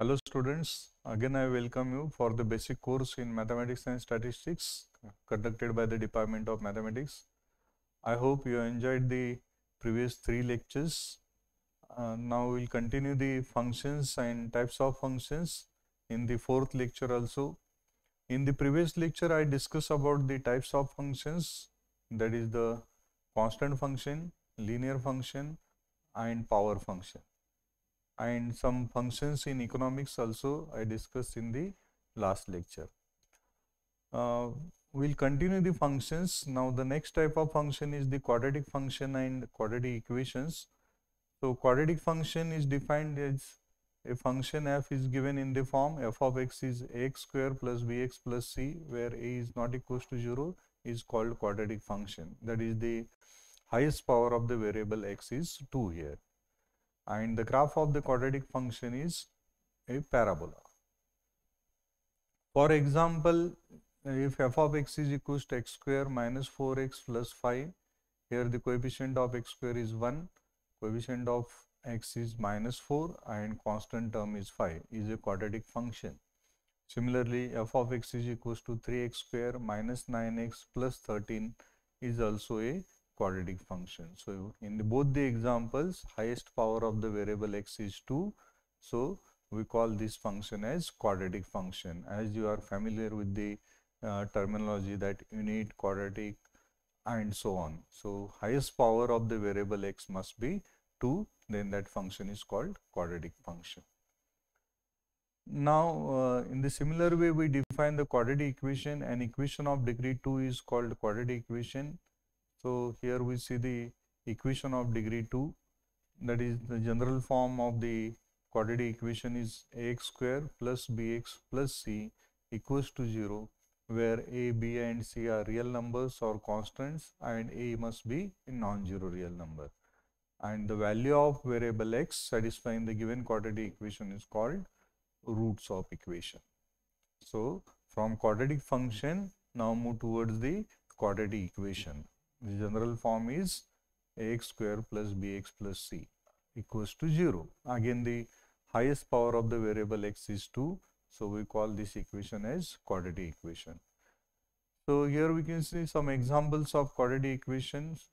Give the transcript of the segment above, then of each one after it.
Hello students, again I welcome you for the basic course in mathematics and statistics conducted by the Department of Mathematics. I hope you enjoyed the previous three lectures. Uh, now we'll continue the functions and types of functions in the fourth lecture also. In the previous lecture I discussed about the types of functions that is the constant function, linear function and power function and some functions in economics also I discussed in the last lecture. Uh, we'll continue the functions. Now the next type of function is the quadratic function and quadratic equations. So quadratic function is defined as a function f is given in the form f of x is ax square plus bx plus c where a is not equals to 0 is called quadratic function. That is the highest power of the variable x is 2 here and the graph of the quadratic function is a parabola. For example, if f of x is equals to x square minus 4x plus 5, here the coefficient of x square is 1, coefficient of x is minus 4 and constant term is 5 is a quadratic function. Similarly, f of x is equals to 3x square minus 9x plus 13 is also a quadratic function. So, in the, both the examples highest power of the variable x is 2. So, we call this function as quadratic function as you are familiar with the uh, terminology that unit, quadratic and so on. So, highest power of the variable x must be 2 then that function is called quadratic function. Now, uh, in the similar way we define the quadratic equation an equation of degree 2 is called quadratic equation so, here we see the equation of degree 2 that is the general form of the quadratic equation is ax square plus bx plus c equals to 0 where a, b and c are real numbers or constants and a must be a non-zero real number. And the value of variable x satisfying the given quadratic equation is called roots of equation. So, from quadratic function now move towards the quadratic equation. The general form is ax square plus bx plus c equals to 0. Again the highest power of the variable x is 2. So, we call this equation as quadratic equation. So, here we can see some examples of quadratic equations.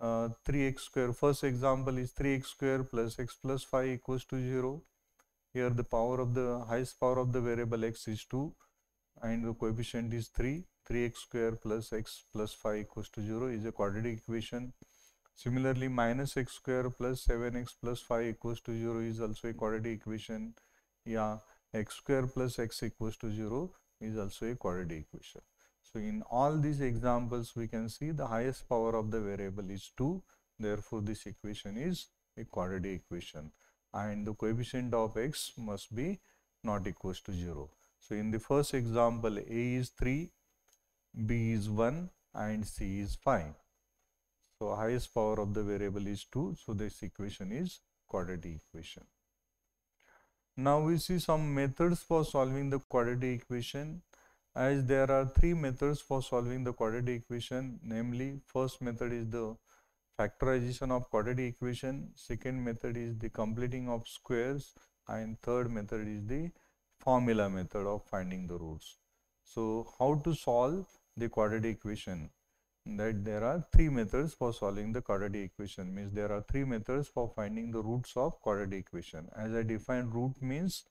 Uh, 3x square, first example is 3x square plus x plus 5 equals to 0. Here the power of the highest power of the variable x is 2 and the coefficient is 3 3x square plus x plus 5 equals to 0 is a quadratic equation. Similarly, minus x square plus 7x plus 5 equals to 0 is also a quadratic equation. Yeah, x square plus x equals to 0 is also a quadratic equation. So, in all these examples, we can see the highest power of the variable is 2. Therefore, this equation is a quadratic equation and the coefficient of x must be not equals to 0. So, in the first example, a is 3 b is 1 and c is 5. So, highest power of the variable is 2. So, this equation is quadratic equation. Now, we see some methods for solving the quadratic equation as there are three methods for solving the quadratic equation namely first method is the factorization of quadratic equation, second method is the completing of squares and third method is the formula method of finding the roots. So, how to solve the quadratic equation that there are three methods for solving the quadratic equation means there are three methods for finding the roots of quadratic equation. As I define root means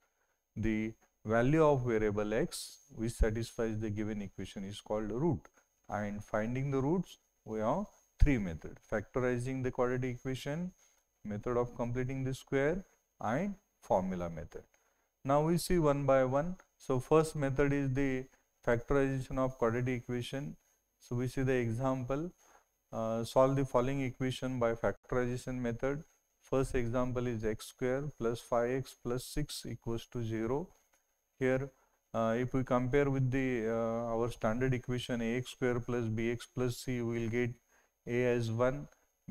the value of variable x which satisfies the given equation is called root. And finding the roots we have three methods. Factorizing the quadratic equation method of completing the square and formula method. Now we see one by one. So first method is the factorization of quadratic equation. So, we see the example uh, solve the following equation by factorization method. First example is x square plus 5x plus 6 equals to 0. Here uh, if we compare with the uh, our standard equation ax square plus bx plus c we will get a as 1,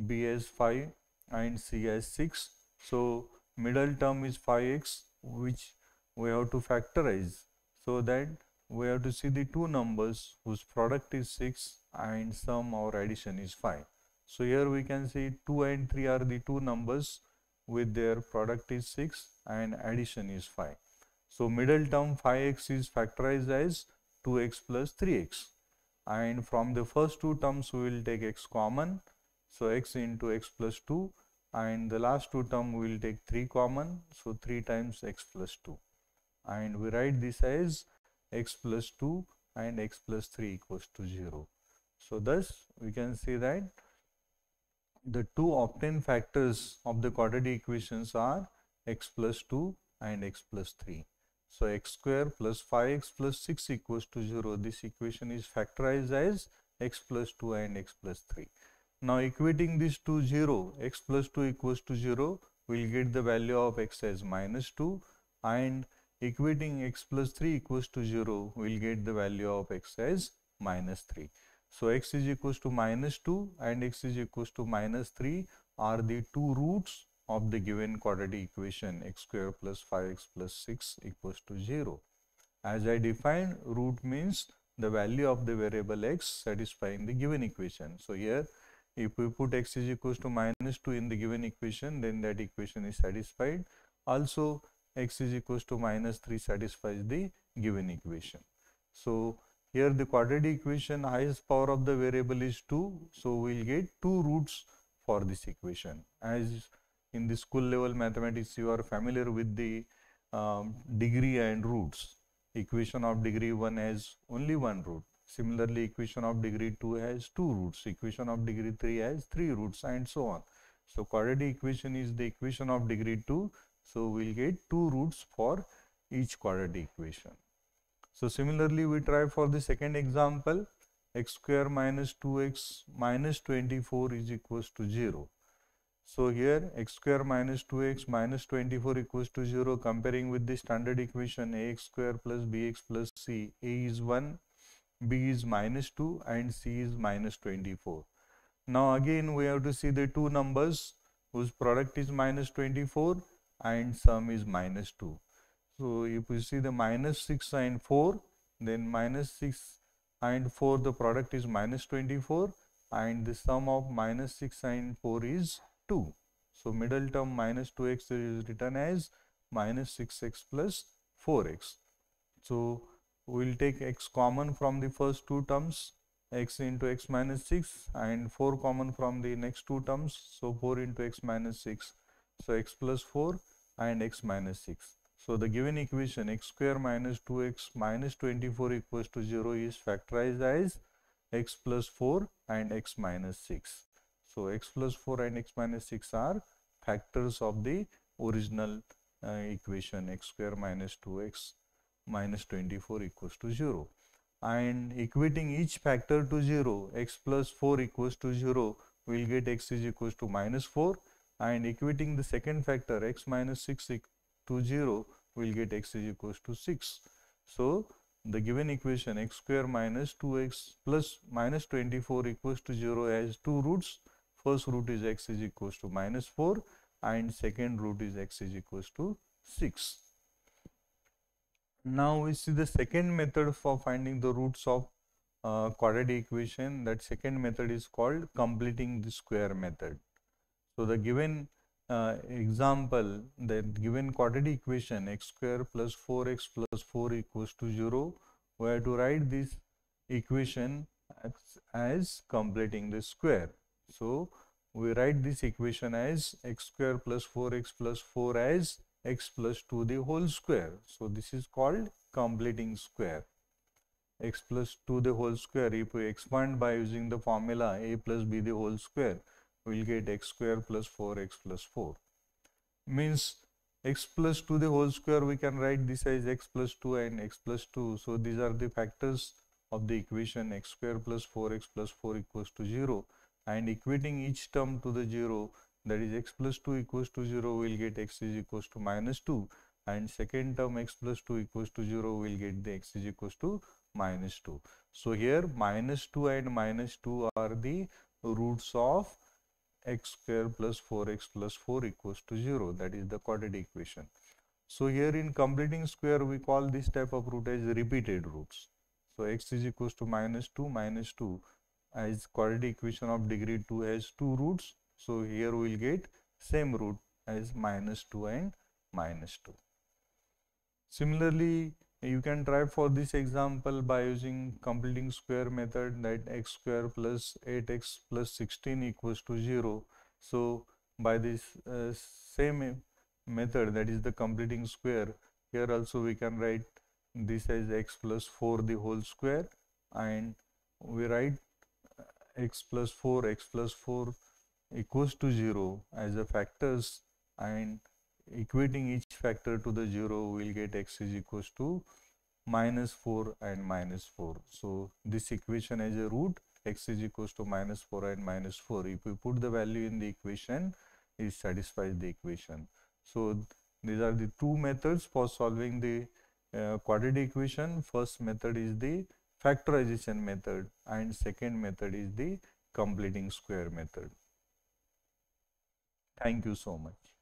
b as 5 and c as 6. So, middle term is 5x which we have to factorize so that we have to see the two numbers whose product is 6 and sum or addition is 5. So here we can see 2 and 3 are the two numbers with their product is 6 and addition is 5. So middle term 5x is factorized as 2x plus 3x. And from the first two terms, we will take x common. So x into x plus 2 and the last two term we will take 3 common. So 3 times x plus 2. And we write this as x plus 2 and x plus 3 equals to 0. So thus we can say that the two obtained factors of the quadratic equations are x plus 2 and x plus 3. So x square plus 5x plus 6 equals to 0. This equation is factorized as x plus 2 and x plus 3. Now equating this to 0, x plus 2 equals to 0, we'll get the value of x as minus 2 and equating x plus 3 equals to 0, we'll get the value of x as minus 3. So x is equals to minus 2 and x is equals to minus 3 are the two roots of the given quadratic equation x square plus 5x plus 6 equals to 0. As I defined, root means the value of the variable x satisfying the given equation. So here, if we put x is equals to minus 2 in the given equation, then that equation is satisfied. Also, x is equals to minus 3 satisfies the given equation. So, here the quadratic equation highest power of the variable is 2. So, we will get two roots for this equation. As in the school level mathematics you are familiar with the um, degree and roots. Equation of degree 1 has only one root. Similarly, equation of degree 2 has two roots. Equation of degree 3 has three roots and so on. So, quadratic equation is the equation of degree 2. So, we will get two roots for each quadratic equation. So, similarly, we try for the second example x square minus 2x minus 24 is equals to 0. So here x square minus 2x minus 24 equals to 0 comparing with the standard equation ax square plus bx plus c. a is 1, b is minus 2 and c is minus 24. Now again we have to see the two numbers whose product is minus 24 and sum is minus 2. So if we see the minus 6 and 4 then minus 6 and 4 the product is minus 24 and the sum of minus 6 and 4 is 2. So middle term minus 2x is written as minus 6x plus 4x. So we will take x common from the first two terms x into x minus 6 and 4 common from the next two terms. So 4 into x minus 6. So x plus 4 and x minus 6. So the given equation x square minus 2x minus 24 equals to 0 is factorized as x plus 4 and x minus 6. So x plus 4 and x minus 6 are factors of the original uh, equation x square minus 2x minus 24 equals to 0 and equating each factor to 0 x plus 4 equals to 0 we will get x is equals to minus 4 and equating the second factor x minus 6 to 0 we will get x is equals to 6. So the given equation x square minus 2x plus minus 24 equals to 0 has two roots first root is x is equals to minus 4 and second root is x is equals to 6. Now we see the second method for finding the roots of uh, quadratic equation that second method is called completing the square method. So the given uh, example the given quadratic equation x square plus 4x plus 4 equals to 0 we have to write this equation as, as completing the square. So, we write this equation as x square plus 4x plus 4 as x plus 2 the whole square. So, this is called completing square x plus 2 the whole square if we expand by using the formula a plus b the whole square we will get x square plus 4x plus 4 means x plus 2 the whole square we can write this as x plus 2 and x plus 2 so these are the factors of the equation x square plus 4x plus 4 equals to 0 and equating each term to the 0 that is x plus 2 equals to 0 we will get x is equals to minus 2 and second term x plus 2 equals to 0 we will get the x is equals to minus 2. So here minus 2 and minus 2 are the roots of x square plus 4x plus 4 equals to 0 that is the quadratic equation. So here in completing square we call this type of root as repeated roots. So x is equals to minus 2 minus 2 as quadratic equation of degree 2 has two roots. So here we will get same root as minus 2 and minus 2. Similarly, you can try for this example by using completing square method that x square plus 8x plus 16 equals to 0. So, by this uh, same method that is the completing square here also we can write this as x plus 4 the whole square and we write x plus 4 x plus 4 equals to 0 as the factors and equating each factor to the 0 we will get x is equals to minus 4 and minus 4. So, this equation as a root x is equals to minus 4 and minus 4 if we put the value in the equation it satisfies the equation. So, these are the two methods for solving the uh, quadratic equation. First method is the factorization method and second method is the completing square method. Thank you so much.